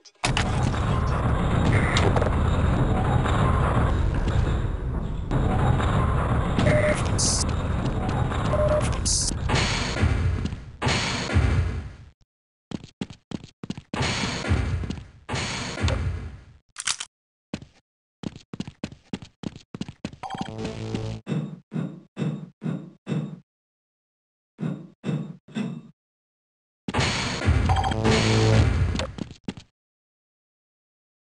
end.